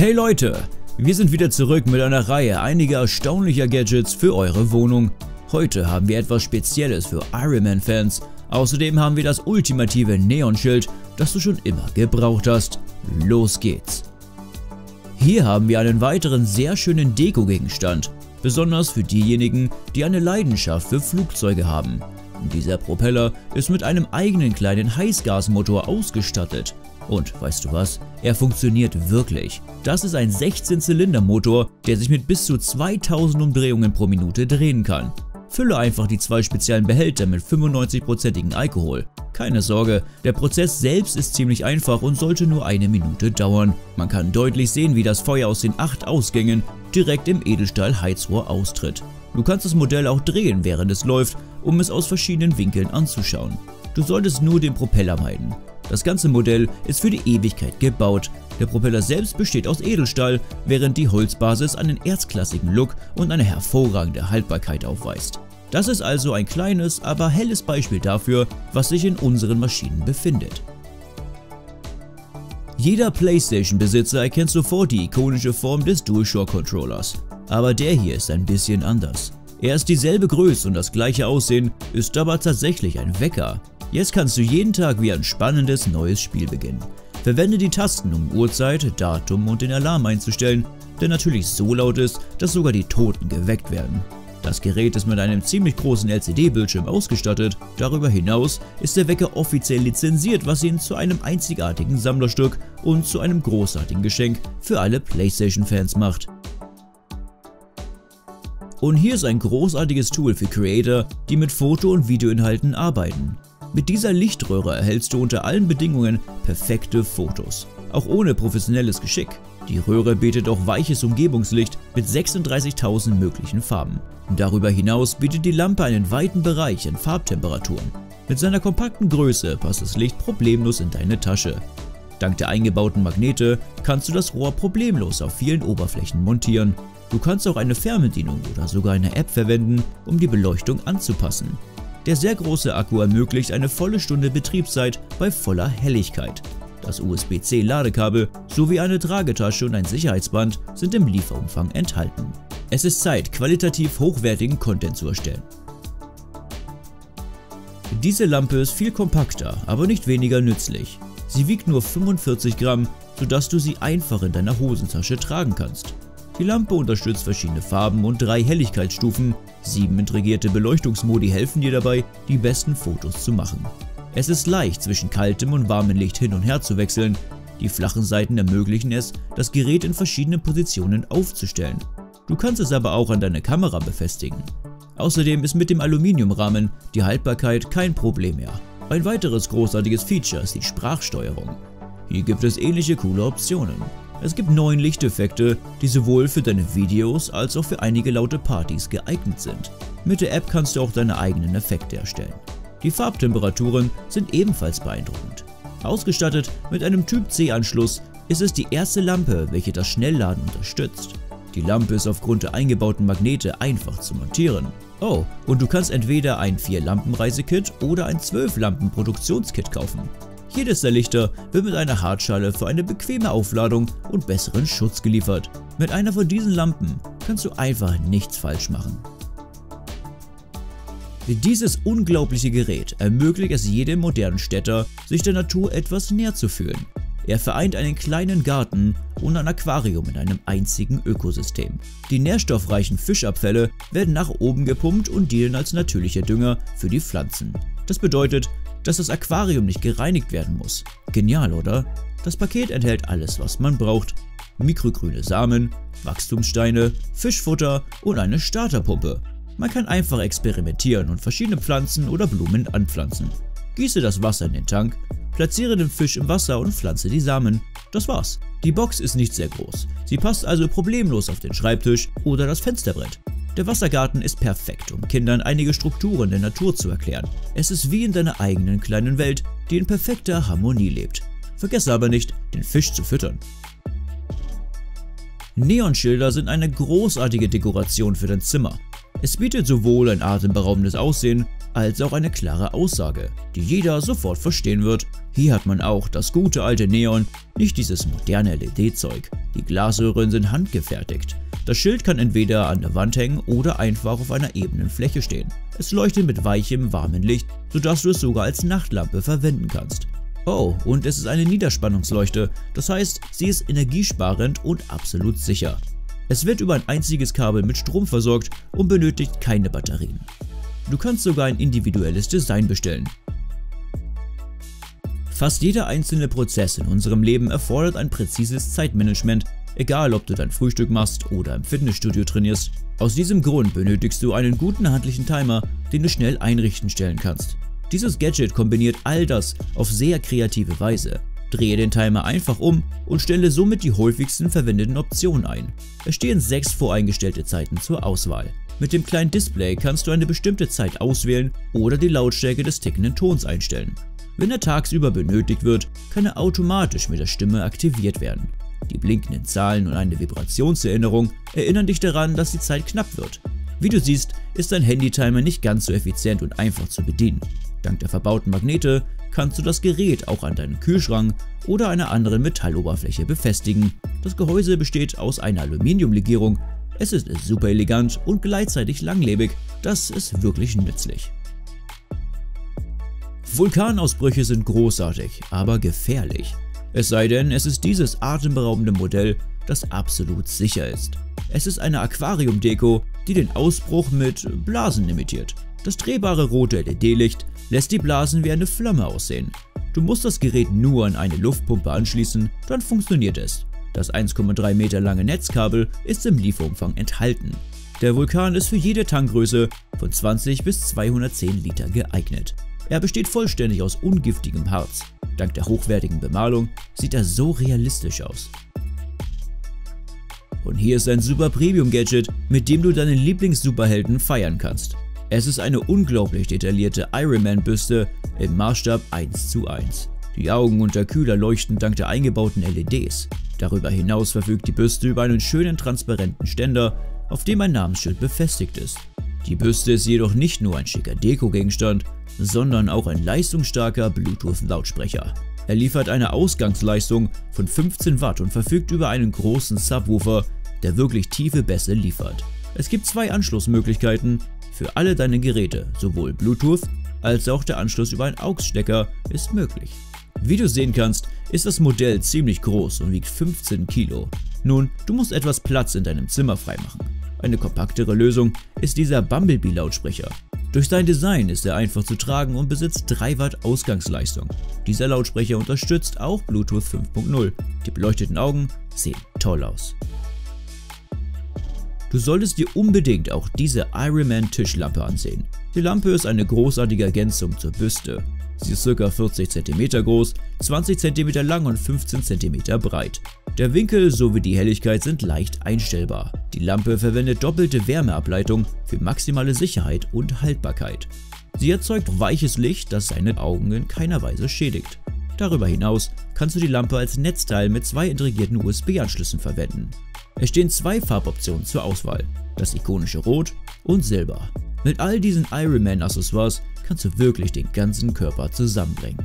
Hey Leute, wir sind wieder zurück mit einer Reihe einiger erstaunlicher Gadgets für eure Wohnung. Heute haben wir etwas Spezielles für Ironman Fans. Außerdem haben wir das ultimative Neonschild, das du schon immer gebraucht hast. Los geht's! Hier haben wir einen weiteren sehr schönen Deko-Gegenstand, besonders für diejenigen, die eine Leidenschaft für Flugzeuge haben. Dieser Propeller ist mit einem eigenen kleinen Heißgasmotor ausgestattet. Und weißt du was? Er funktioniert wirklich. Das ist ein 16-Zylinder-Motor, der sich mit bis zu 2000 Umdrehungen pro Minute drehen kann. Fülle einfach die zwei speziellen Behälter mit 95%igen Alkohol. Keine Sorge, der Prozess selbst ist ziemlich einfach und sollte nur eine Minute dauern. Man kann deutlich sehen, wie das Feuer aus den acht Ausgängen direkt im Edelstahl-Heizrohr austritt. Du kannst das Modell auch drehen, während es läuft, um es aus verschiedenen Winkeln anzuschauen. Du solltest nur den Propeller meiden. Das ganze Modell ist für die Ewigkeit gebaut. Der Propeller selbst besteht aus Edelstahl, während die Holzbasis einen erstklassigen Look und eine hervorragende Haltbarkeit aufweist. Das ist also ein kleines, aber helles Beispiel dafür, was sich in unseren Maschinen befindet. Jeder Playstation-Besitzer erkennt sofort die ikonische Form des DualShock-Controllers. Aber der hier ist ein bisschen anders. Er ist dieselbe Größe und das gleiche Aussehen, ist aber tatsächlich ein Wecker. Jetzt kannst du jeden Tag wie ein spannendes neues Spiel beginnen. Verwende die Tasten, um Uhrzeit, Datum und den Alarm einzustellen, der natürlich so laut ist, dass sogar die Toten geweckt werden. Das Gerät ist mit einem ziemlich großen LCD-Bildschirm ausgestattet, darüber hinaus ist der Wecker offiziell lizenziert, was ihn zu einem einzigartigen Sammlerstück und zu einem großartigen Geschenk für alle Playstation-Fans macht. Und hier ist ein großartiges Tool für Creator, die mit Foto- und Videoinhalten arbeiten. Mit dieser Lichtröhre erhältst du unter allen Bedingungen perfekte Fotos, auch ohne professionelles Geschick. Die Röhre bietet auch weiches Umgebungslicht mit 36.000 möglichen Farben. Darüber hinaus bietet die Lampe einen weiten Bereich an Farbtemperaturen. Mit seiner kompakten Größe passt das Licht problemlos in deine Tasche. Dank der eingebauten Magnete kannst du das Rohr problemlos auf vielen Oberflächen montieren. Du kannst auch eine Fernbedienung oder sogar eine App verwenden, um die Beleuchtung anzupassen. Der sehr große Akku ermöglicht eine volle Stunde Betriebszeit bei voller Helligkeit. Das USB-C Ladekabel sowie eine Tragetasche und ein Sicherheitsband sind im Lieferumfang enthalten. Es ist Zeit, qualitativ hochwertigen Content zu erstellen. Diese Lampe ist viel kompakter, aber nicht weniger nützlich. Sie wiegt nur 45 Gramm, sodass du sie einfach in deiner Hosentasche tragen kannst. Die Lampe unterstützt verschiedene Farben und drei Helligkeitsstufen. Sieben integrierte Beleuchtungsmodi helfen dir dabei, die besten Fotos zu machen. Es ist leicht, zwischen kaltem und warmem Licht hin und her zu wechseln. Die flachen Seiten ermöglichen es, das Gerät in verschiedenen Positionen aufzustellen. Du kannst es aber auch an deine Kamera befestigen. Außerdem ist mit dem Aluminiumrahmen die Haltbarkeit kein Problem mehr. Ein weiteres großartiges Feature ist die Sprachsteuerung. Hier gibt es ähnliche coole Optionen. Es gibt neun Lichteffekte, die sowohl für deine Videos als auch für einige laute Partys geeignet sind. Mit der App kannst du auch deine eigenen Effekte erstellen. Die Farbtemperaturen sind ebenfalls beeindruckend. Ausgestattet mit einem Typ C Anschluss ist es die erste Lampe, welche das Schnellladen unterstützt. Die Lampe ist aufgrund der eingebauten Magnete einfach zu montieren. Oh, und du kannst entweder ein 4-Lampen-Reisekit oder ein 12-Lampen-Produktionskit kaufen. Jedes der Lichter wird mit einer Hartschale für eine bequeme Aufladung und besseren Schutz geliefert. Mit einer von diesen Lampen kannst du einfach nichts falsch machen. Dieses unglaubliche Gerät ermöglicht es jedem modernen Städter, sich der Natur etwas näher zu fühlen. Er vereint einen kleinen Garten und ein Aquarium in einem einzigen Ökosystem. Die nährstoffreichen Fischabfälle werden nach oben gepumpt und dienen als natürlicher Dünger für die Pflanzen. Das bedeutet, dass das Aquarium nicht gereinigt werden muss. Genial, oder? Das Paket enthält alles, was man braucht. Mikrogrüne Samen, Wachstumssteine, Fischfutter und eine Starterpumpe. Man kann einfach experimentieren und verschiedene Pflanzen oder Blumen anpflanzen. Gieße das Wasser in den Tank, platziere den Fisch im Wasser und pflanze die Samen. Das war's. Die Box ist nicht sehr groß. Sie passt also problemlos auf den Schreibtisch oder das Fensterbrett. Der Wassergarten ist perfekt, um Kindern einige Strukturen der Natur zu erklären. Es ist wie in deiner eigenen kleinen Welt, die in perfekter Harmonie lebt. Vergesse aber nicht, den Fisch zu füttern. Neonschilder sind eine großartige Dekoration für dein Zimmer. Es bietet sowohl ein atemberaubendes Aussehen, als auch eine klare Aussage, die jeder sofort verstehen wird. Hier hat man auch das gute alte Neon, nicht dieses moderne LED-Zeug. Die Glasröhren sind handgefertigt. Das Schild kann entweder an der Wand hängen oder einfach auf einer ebenen Fläche stehen. Es leuchtet mit weichem, warmem Licht, sodass du es sogar als Nachtlampe verwenden kannst. Oh, und es ist eine Niederspannungsleuchte, das heißt, sie ist energiesparend und absolut sicher. Es wird über ein einziges Kabel mit Strom versorgt und benötigt keine Batterien. Du kannst sogar ein individuelles Design bestellen. Fast jeder einzelne Prozess in unserem Leben erfordert ein präzises Zeitmanagement, egal ob du dein Frühstück machst oder im Fitnessstudio trainierst. Aus diesem Grund benötigst du einen guten handlichen Timer, den du schnell einrichten stellen kannst. Dieses Gadget kombiniert all das auf sehr kreative Weise. Drehe den Timer einfach um und stelle somit die häufigsten verwendeten Optionen ein. Es stehen sechs voreingestellte Zeiten zur Auswahl. Mit dem kleinen Display kannst du eine bestimmte Zeit auswählen oder die Lautstärke des tickenden Tons einstellen. Wenn er tagsüber benötigt wird, kann er automatisch mit der Stimme aktiviert werden. Die blinkenden Zahlen und eine Vibrationserinnerung erinnern dich daran, dass die Zeit knapp wird. Wie du siehst, ist dein Handy-Timer nicht ganz so effizient und einfach zu bedienen. Dank der verbauten Magnete kannst du das Gerät auch an deinen Kühlschrank oder einer anderen Metalloberfläche befestigen. Das Gehäuse besteht aus einer Aluminiumlegierung es ist super elegant und gleichzeitig langlebig, das ist wirklich nützlich. Vulkanausbrüche sind großartig, aber gefährlich. Es sei denn, es ist dieses atemberaubende Modell, das absolut sicher ist. Es ist eine Aquariumdeko, die den Ausbruch mit Blasen imitiert. Das drehbare rote LED-Licht lässt die Blasen wie eine Flamme aussehen. Du musst das Gerät nur an eine Luftpumpe anschließen, dann funktioniert es. Das 1,3 Meter lange Netzkabel ist im Lieferumfang enthalten. Der Vulkan ist für jede Tankgröße von 20 bis 210 Liter geeignet. Er besteht vollständig aus ungiftigem Harz. Dank der hochwertigen Bemalung sieht er so realistisch aus. Und hier ist ein super Premium-Gadget, mit dem du deinen Lieblings-Superhelden feiern kannst. Es ist eine unglaublich detaillierte Ironman-Büste im Maßstab 1 zu 1. Die Augen und der Kühler leuchten dank der eingebauten LEDs. Darüber hinaus verfügt die Büste über einen schönen transparenten Ständer, auf dem ein Namensschild befestigt ist. Die Büste ist jedoch nicht nur ein schicker Deko-Gegenstand, sondern auch ein leistungsstarker Bluetooth-Lautsprecher. Er liefert eine Ausgangsleistung von 15 Watt und verfügt über einen großen Subwoofer, der wirklich tiefe Bässe liefert. Es gibt zwei Anschlussmöglichkeiten für alle deine Geräte, sowohl Bluetooth als auch der Anschluss über einen AUX-Stecker ist möglich. Wie du sehen kannst, ist das Modell ziemlich groß und wiegt 15 Kilo. Nun, du musst etwas Platz in deinem Zimmer freimachen. Eine kompaktere Lösung ist dieser Bumblebee-Lautsprecher. Durch sein Design ist er einfach zu tragen und besitzt 3 Watt Ausgangsleistung. Dieser Lautsprecher unterstützt auch Bluetooth 5.0. Die beleuchteten Augen sehen toll aus. Du solltest dir unbedingt auch diese Ironman Tischlampe ansehen. Die Lampe ist eine großartige Ergänzung zur Büste. Sie ist ca. 40 cm groß, 20 cm lang und 15 cm breit. Der Winkel sowie die Helligkeit sind leicht einstellbar. Die Lampe verwendet doppelte Wärmeableitung für maximale Sicherheit und Haltbarkeit. Sie erzeugt weiches Licht, das seine Augen in keiner Weise schädigt. Darüber hinaus kannst du die Lampe als Netzteil mit zwei integrierten USB-Anschlüssen verwenden. Es stehen zwei Farboptionen zur Auswahl, das ikonische Rot und Silber. Mit all diesen Ironman Accessoires kannst du wirklich den ganzen Körper zusammenbringen.